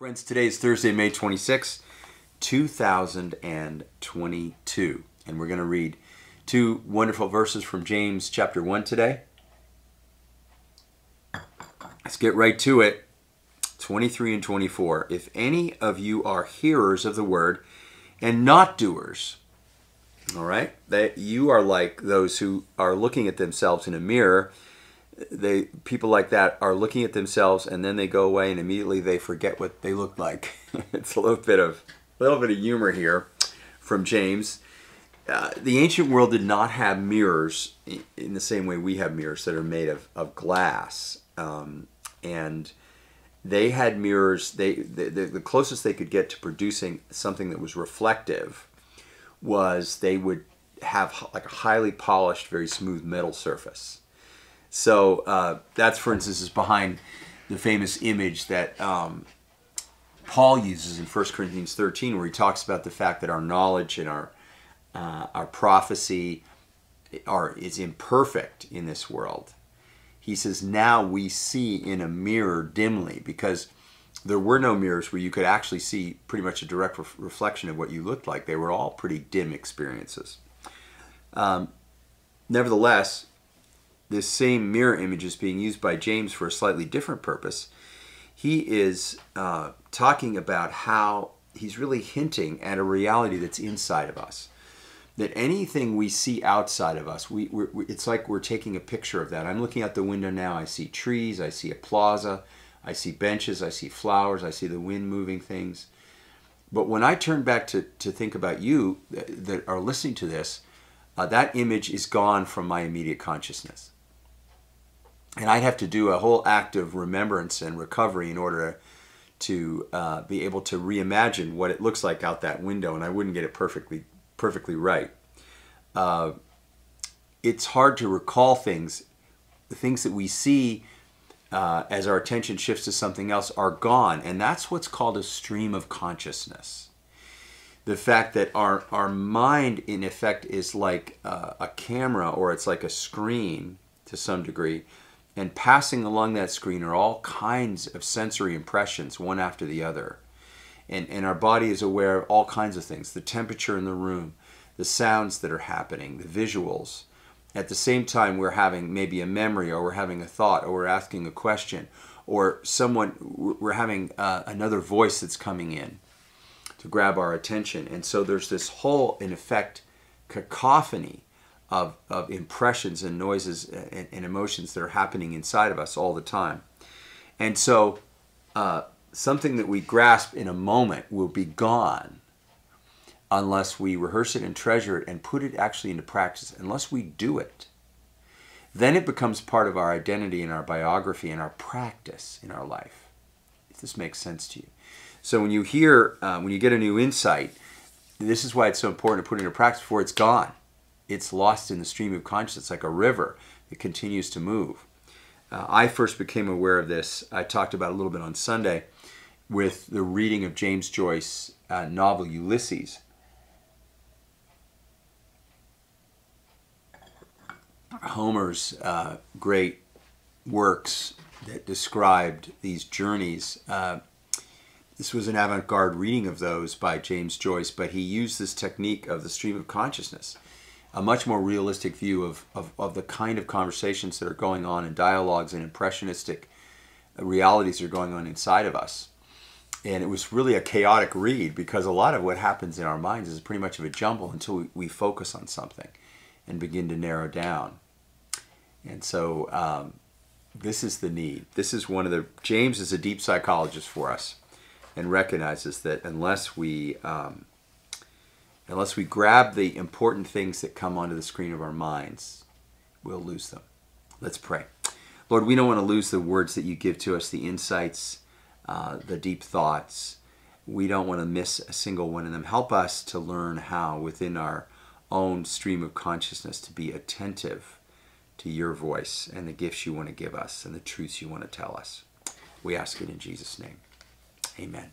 Friends, today is Thursday, May 26, 2022. And we're going to read two wonderful verses from James chapter 1 today. Let's get right to it. 23 and 24. If any of you are hearers of the word and not doers, all right, that you are like those who are looking at themselves in a mirror they people like that are looking at themselves and then they go away and immediately they forget what they look like. it's a little bit of a little bit of humor here from James. Uh, the ancient world did not have mirrors in the same way we have mirrors that are made of, of glass. Um, and they had mirrors, they, the, the closest they could get to producing something that was reflective was they would have like a highly polished, very smooth metal surface so uh, that's, for instance, is behind the famous image that um, Paul uses in 1 Corinthians 13, where he talks about the fact that our knowledge and our uh, our prophecy are is imperfect in this world. He says, now we see in a mirror dimly, because there were no mirrors where you could actually see pretty much a direct re- reflection of what you looked like. They were all pretty dim experiences. Um, nevertheless, this same mirror image is being used by James for a slightly different purpose. He is uh, talking about how he's really hinting at a reality that's inside of us. That anything we see outside of us, we, we, it's like we're taking a picture of that. I'm looking out the window now. I see trees. I see a plaza. I see benches. I see flowers. I see the wind moving things. But when I turn back to, to think about you that, that are listening to this, uh, that image is gone from my immediate consciousness and I'd have to do a whole act of remembrance and recovery in order to uh, be able to reimagine what it looks like out that window, and I wouldn't get it perfectly perfectly right. Uh, it's hard to recall things. The things that we see uh, as our attention shifts to something else are gone, and that's what's called a stream of consciousness. The fact that our our mind, in effect, is like a camera or it's like a screen to some degree and passing along that screen are all kinds of sensory impressions, one after the other. And, and our body is aware of all kinds of things the temperature in the room, the sounds that are happening, the visuals. At the same time, we're having maybe a memory, or we're having a thought, or we're asking a question, or someone, we're having uh, another voice that's coming in to grab our attention. And so there's this whole, in effect, cacophony of, of impressions and noises and, and, emotions that are happening inside of us all the time. And so uh, something that we grasp in a moment will be gone unless we rehearse it and treasure it and put it actually into practice, unless we do it. Then it becomes part of our identity and our biography and our practice in our life. If this makes sense to you. So when you hear, uh, when you get a new insight, this is why it's so important to put it into practice before it's gone it's lost in the stream of consciousness like a river that continues to move. Uh, I first became aware of this, I talked about a little bit on Sunday, with the reading of James Joyce's uh, novel Ulysses. Homer's uh, great works that described these journeys. Uh, this was an avant garde reading of those by James Joyce, but he used this technique of the stream of consciousness a much more realistic view of, of, of the kind of conversations that are going on and dialogues and impressionistic realities are going on inside of us. And it was really a chaotic read because a lot of what happens in our minds is pretty much of a jumble until we, we focus on something and begin to narrow down. And so um, this is the need. This is one of the, James is a deep psychologist for us and recognizes that unless we um, Unless we grab the important things that come onto the screen of our minds, we'll lose them. Let's pray. Lord, we don't want to lose the words that you give to us, the insights, uh, the deep thoughts. We don't want to miss a single one of them. Help us to learn how, within our own stream of consciousness, to be attentive to your voice and the gifts you want to give us and the truths you want to tell us. We ask it in Jesus' name. Amen.